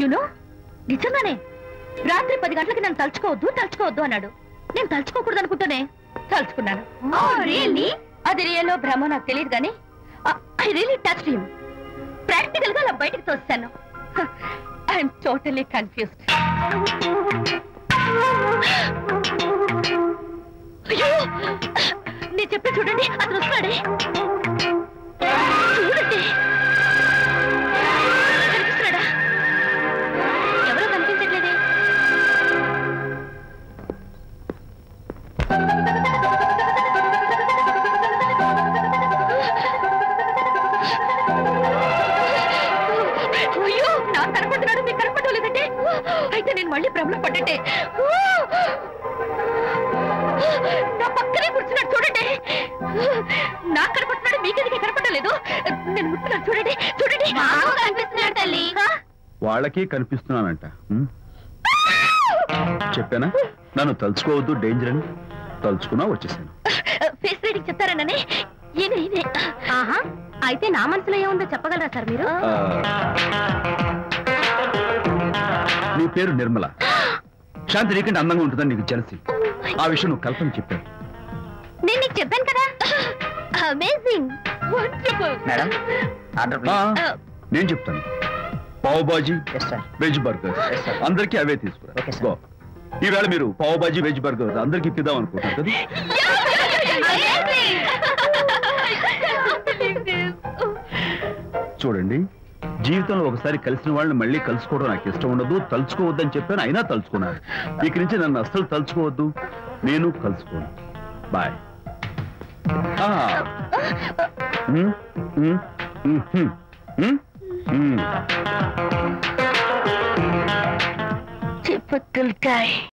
You know నిజంగానే? రాత్రి పది గంటలకి నన్ను తలుచుకోవద్దు తలుచుకోవద్దు అన్నాడు. నేను తలుచుకోకూడదు అనుకుంటూనే తలుచుకున్నాను. అది రియల్లో భ్రమ నాకు తెలియదు కానీ ఐ రియలీ టచ్ హిమ్ ప్రాక్టికల్గా అలా బయటకు తోస్తాను ఐఎమ్ టోటలీ కన్ఫ్యూజ్డ్ అయ్యో! నేను చెప్పి చూడండి అతను వస్తున్నాడే. అయ్యో నాకు కనపడుతున్నాడు మీకు కనపడడం లేదంటే అయితే నేను మళ్ళీ భ్రమలో పడ్డంటే? నా పక్కనే కూర్చున్నాడు చూడండి. నాకు కనపడుతున్నాడు మీకెందుకు కనపడడం లేదు నేను ముట్టున్నాను చూడండి చూడండి. కనిపిస్తున్నాడు తల్లి. వాళ్ళకి కనిపిస్తున్నానంట? చెప్పానా? నన్ను తలుచుకోవద్దు డేంజర్ అని తలుచుకున్నా వచ్చేసాను. ఫేస్ రీడింగ్ చెప్తారననే ఈయన ఈయనే. ఆహా. అయితే నా మనసులో ఏముందో చెప్పగలరా సార్ మీరు? నీ పేరు నిర్మల. శాంతి నీకంటే అందంగా ఉంటుందని నీకు తెలిసి ఆ విషయం నువ్వు కల్పన చెప్పాను నేను నీకు చెప్పాను కదా? అమేజింగ్ వండర్ఫుల్ మేడం ఆర్డర్ ఆ, నేను చెప్తాను. Pav bhaji yes sir veg burger. అందరికీ అవే తీసుకురా. ఈవేళ మీరు పావు బాజీ వెజ్ బర్గర్ అందరికీ ఇద్దాం అనుకుంటారు కదా? చూడండి. జీవితంలో ఒకసారి కలిసిన వాళ్ళని మళ్ళీ కలుసుకోవడం నాకు ఇష్టం ఉండదు. తలుచుకోవద్దని చెప్పాను అయినా తలుచుకున్నాను. ఇక నుంచి నన్ను అస్సలు తలుచుకోవద్దు. నేను కలుసుకోను. బాయ్. ఆ. ఉమ్, Typical guy.